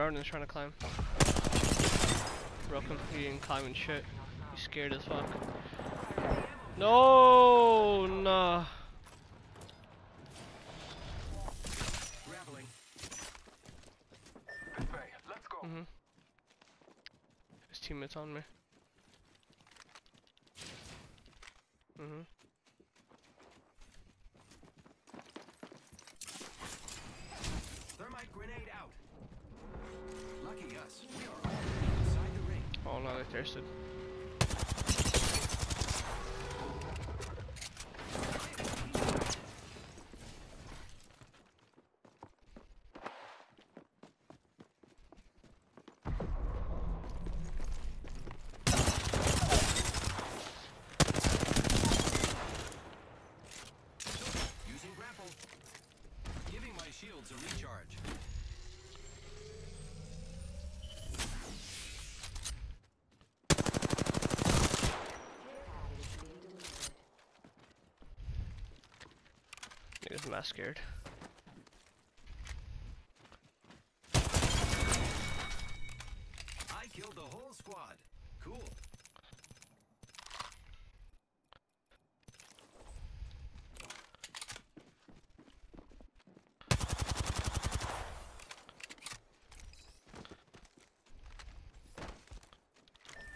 Ronin's trying to climb. Him. He didn't climb and shit. He's scared as fuck. No, nah. Way. Mhm. His teammates on me. Mhm. Thermite the ring. Oh no, they thirsted. Using grapple. Giving my shields a recharge. Niggas mass scared. I killed the whole squad. Cool.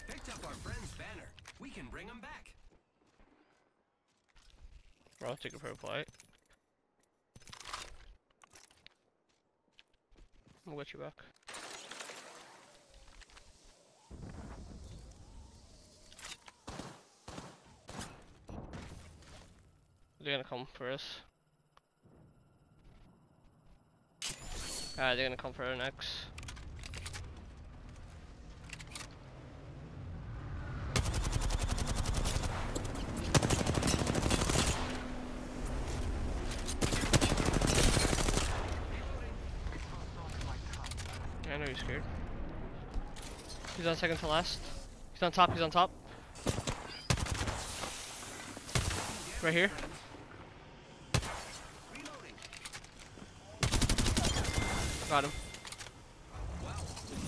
Picked up our friend's banner. We can bring him back. Bro, I'll take a purple light. I'll get you back. They're gonna come for us. Alright, they're gonna come for our next. I know he's scared. He's on second to last. He's on top, he's on top. Right here. Got him.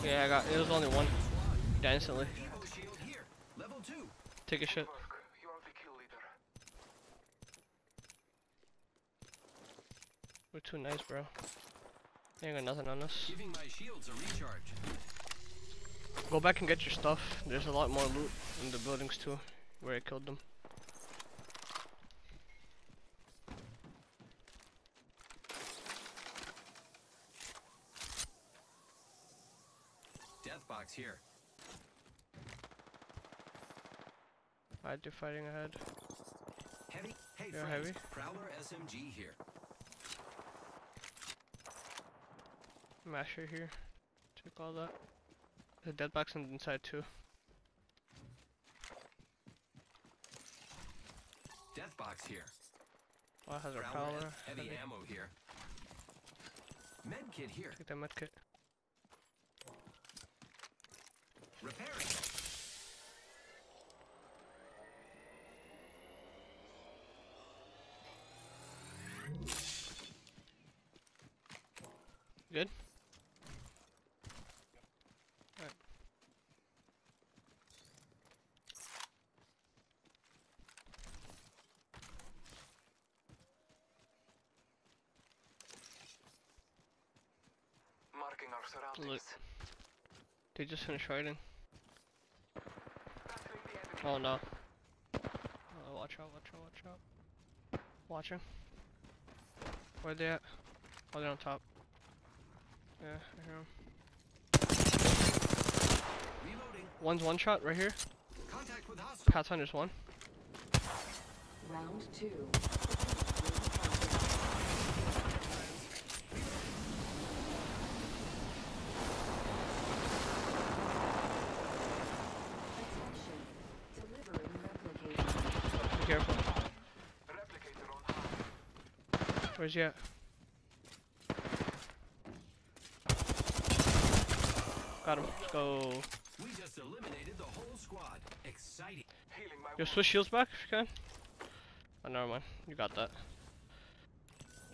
Yeah, I got it was only one. Yeah, instantly. Take a shit. We're too nice, bro. They ain't got nothing on us. Giving my shields a recharge. Go back and get your stuff. There's a lot more loot in the buildings too, where I killed them. Death box here. Alright, they're fighting ahead. Heavy. Hey, Yeah, friends. heavy. Prowler SMG here. Masher here. Take all that. The dead box on the inside too. Death box here. It has our power. heavy Heavy. ammo here. Med kit here. Take that medkit. Repairing. Good? Alright. Marking our. They just finished fighting. Battling the enemy. Oh no. Oh, watch out, watch out, watch out. Watching. Where they at? Oh, they're on top. Yeah, I hear 'em. Reloading. One's one shot right here. Contact with hostile. Pathfinder's one. Round two. Attention. Delivering replicator. Be careful. Replicator on high. Where's he at? Got him. Let's go. We just eliminated the whole squad. Exciting. Yo, switch shields back if you can. Oh, never mind. You got that.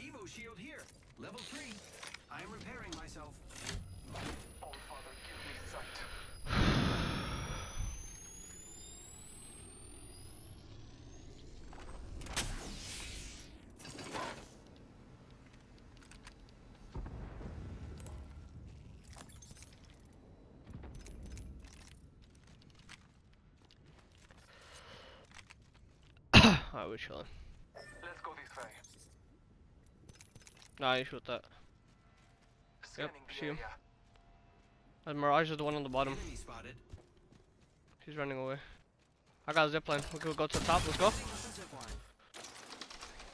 Evo shield here. Level three. I am repairing myself. Alright, we're chilling. Let's go this way. Nah, you shoot that. Scanning the see him. And Mirage is the one on the bottom. Enemy spotted. He's running away. I got a zipline. We could go to the top. Let's go. Setting up a zip line.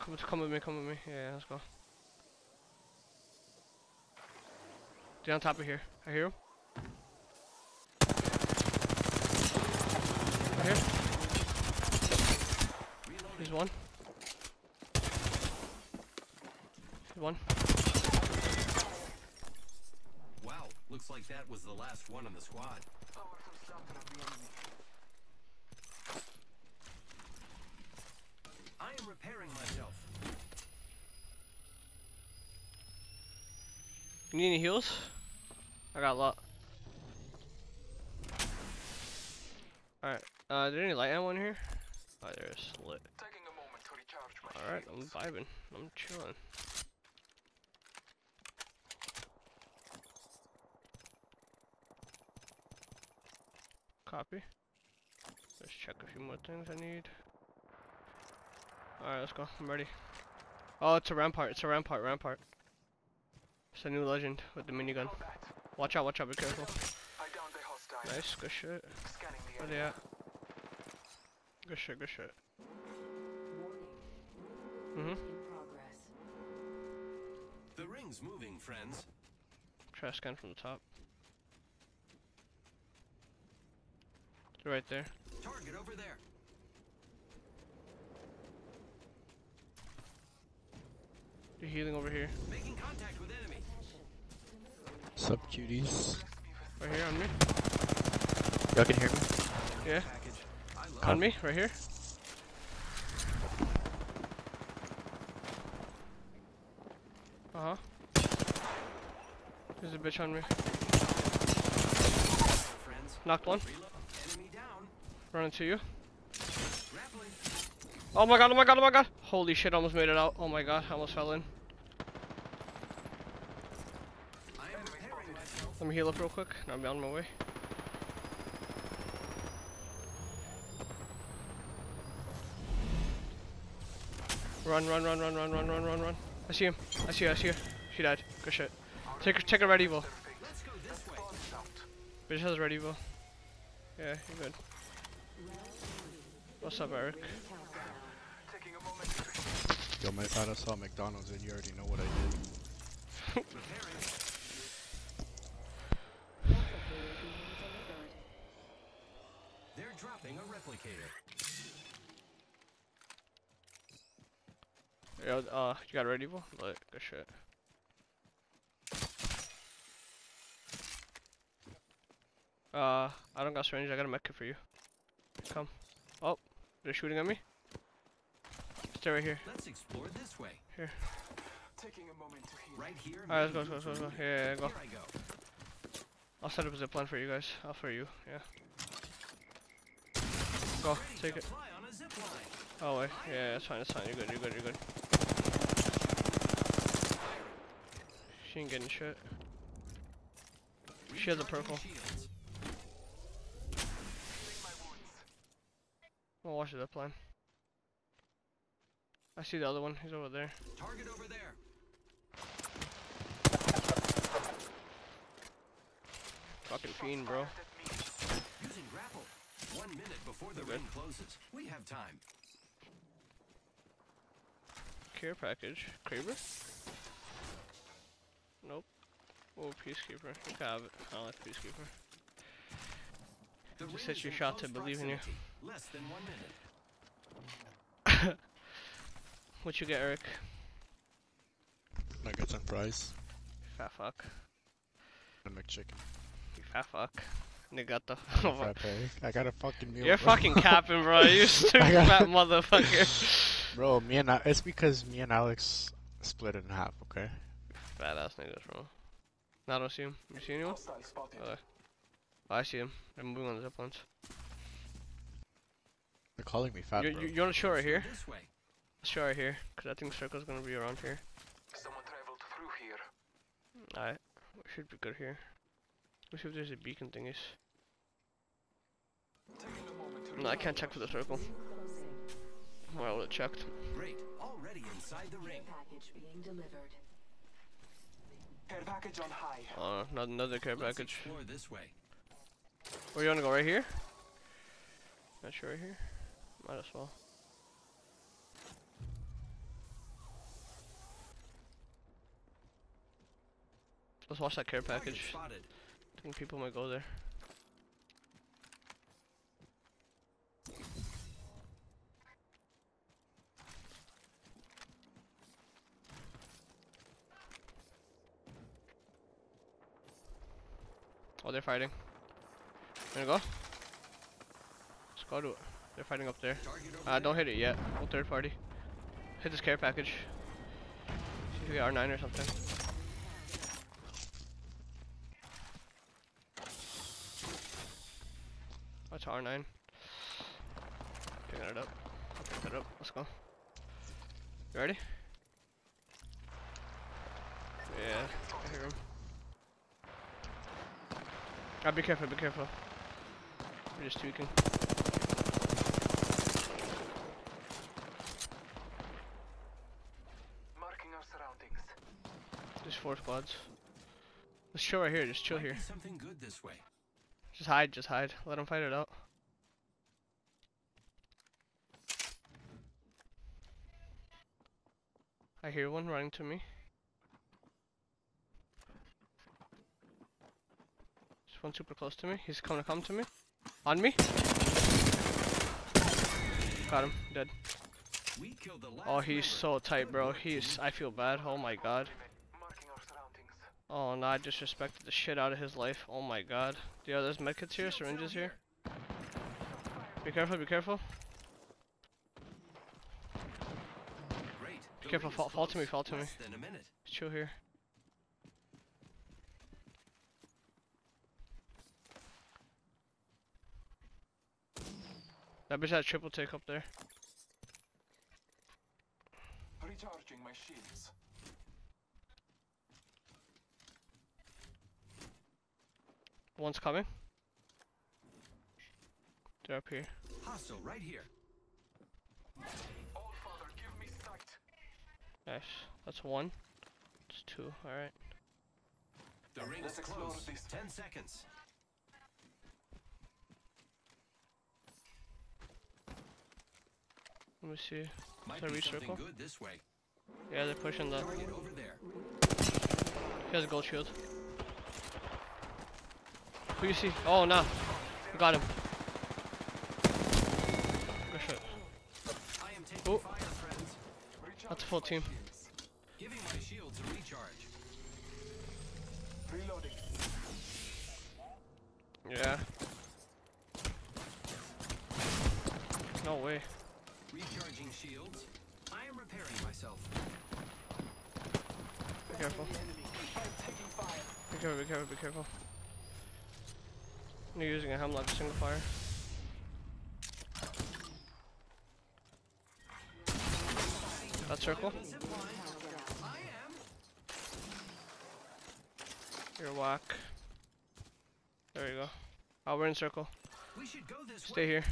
Come, come with me. Come with me. Yeah, let's go. Get on top of here. I hear him. Right here. He's one. He's one. Wow, looks like that was the last one in the squad. Powerful slaughter of the enemy. I am repairing myself. You need any heals? I got a lot. Alright, uh, is there any light ammo in here? Oh, there is. Lit. Taking a moment to recharge my Alright, I'm vibing. I'm chilling. Copy. Let's check a few more things I need. Alright, let's go. I'm ready. Oh, it's a rampart. It's a rampart. Rampart. It's a new legend with the minigun. Watch out, watch out, be careful. Nice, good shit. Where they at? Good shit, good shit. Warning. In progress. The ring's moving, friends. Try to scan from the top. Right there. Target over there. They're healing over here. Making contact with enemy. Sup, cuties? Right here on me. Y'all can hear me? Yeah. Package. I love On me, right here. Uh huh. There's a bitch on me. Knocked one. Running to you. Oh my god, oh my god, oh my god. Holy shit, almost made it out. Oh my god, I almost fell in. Let me heal up real quick. and I'm on my way. Run, run, run, run, run, run, run, run, run. I see him. I see her, I see her. She died. Good shit. Take take a red Evo. Bitch has a red Evo. Yeah, you good. What's up, Eric? Yo, mate, I saw McDonald's and you already know what I did. They're dropping a replicator. Yeah, uh, you got Red Evo? Look, good shit. Uh, I don't got syringe. I got a medkit for you. Come. Oh, they're shooting at me. Stay right here. Let's explore this way. taking a moment to heal. Right here. Alright, let's go, let's go, let's go, let's go. Yeah, yeah, go. Here I go. I'll set up a zipline for you guys. I'll for you. Yeah. Go. Take it. fly on a zip line. Oh wait. Yeah, it's fine. It's fine. You're good. You're good. You're good. She ain't getting shit. She has a Recharging purple. shields. Healing my wounds. I'll watch the zipline. I see the other one. He's over there. Target over there. Fucking fiend, bro. Using grapple. One minute before the ring closes. We have time. Care package. Kraber? Nope. Oh, Peacekeeper. You can have it. I don't like Peacekeeper. Just hit your shot to believe in you. Proximity. Less than one minute. What you get, Eric? Nuggets and fries. Fat fuck. And McChicken. You fat fuck. Nigga got the. Frappe. I got a fucking meal. You're bro. fucking capping, bro. You stupid got- fat motherfucker. Bro, me and I, it's because me and Alex split it in half, okay? Fat ass niggas, bro. No, I don't see him. You see anyone? Uh, Oh, I see him. They're moving on the zip lines. They're calling me fat, You, bro. you, you want to show right here? This way. Show right here. Because I think circle's gonna be around here. Someone traveled through here. Alright. We should be good here. Let's see if there's a beacon thingies. A No, I can't check for the circle. Well, I would have checked. Great. Already inside the ring. Package being delivered. Care package on high. Uh, not another care Let's package. explore this way. Where you wanna go? Right here? Not sure right here. Might as well. Let's watch that care package. I think people might go there. Oh, they're fighting. Gonna go? Let's go to it. They're fighting up there. Uh, don't hit it yet. No third party. Hit this care package. See if we got R9 or something. That's R9. Picking it up. Pick it up. Let's go. You ready? Yeah, I hear him. Ah, be careful, be careful. We're just tweaking. Marking our surroundings. There's four squads. Let's chill right here, just chill Might here. Something good this way. Just hide, just hide. Let them fight it out. I hear one running to me. There's one super close to me. He's coming to come to me. On me. Got him. Dead. We killed the last Oh, he's so tight, bro. He's. I feel bad. Oh my god. Oh no, I disrespected the shit out of his life. Oh my god. Yeah, there's medkits here, syringes here. Be careful, be careful. Be careful, fall- fall to me, fall to me. Chill here. That bitch had triple take up there. Recharging my shields. One's coming. They're up here. Hostile right here. All father, give me sight. Nice. That's one. That's two. Alright. The ring is explore close. this. Ten seconds. Let me see. Might Can I be reach something circle? good this way. Yeah, they're pushing the. Target over there. He has a gold shield. Who you see? Oh, nah. You got him. Good shot. I am taking Oh. That's a full team. Giving my shields a recharge. Reloading. Yeah. No way. Recharging shields. I am repairing myself. Be careful. The enemy. I'm taking fire. Be careful, be careful, be careful. You're using a Hemlok single fire. That circle? You're whack. There you go. Oh, we're in circle. We should go this Stay way. here.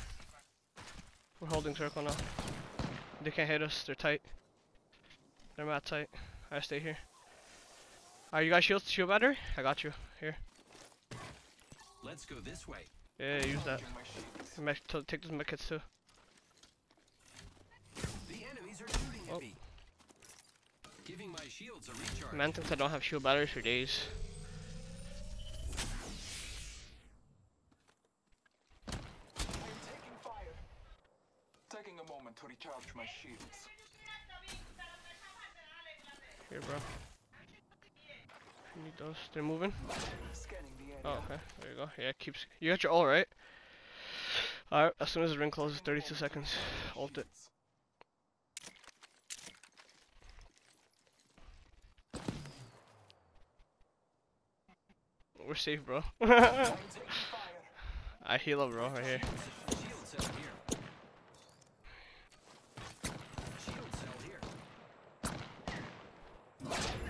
We're holding circle now. They can't hit us. They're tight. They're mad tight. I stay here. Are you guys shield shield battery? I got you. Here. Let's go this way. Yeah, use that. Recharging my shields. Mech, to take those mech too. The enemies are shooting Oh. at me. Giving my shields a recharge. Man thinks I don't have shield batteries for days. I'm taking fire. Taking a moment to recharge my shields. Here, bro. You need those. They're moving. Scanning the area. Oh, okay. There you go. Yeah, it keeps. You got your all right. Alright, as soon as the ring closes, 32 seconds. Ult it. We're safe, bro. I'm taking fire. I heal up, bro, right here. Shield cell here. Shield cell here.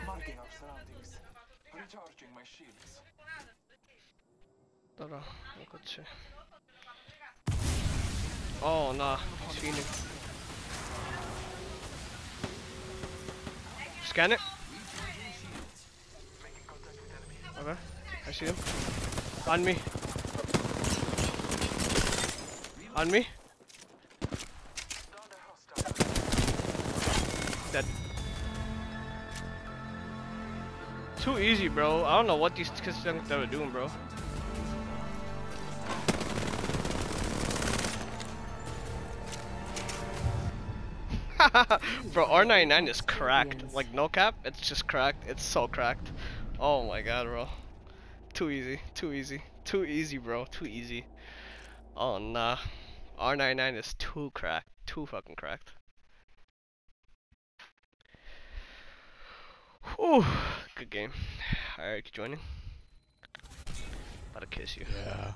Marking our surroundings. Recharging my shields. Oh no! O Scan it. Okay, I see him. On me. On me. Dead. Too easy, bro. I don't know what these kids were doing, bro. bro, R99 is cracked. Like, no cap, it's just cracked. It's so cracked. Oh my god, bro. Too easy. Too easy. Too easy, bro. Too easy. Oh, nah. R99 is too cracked. Too fucking cracked. Whew. Good game. Alright, you joining? About to kiss you. Yeah.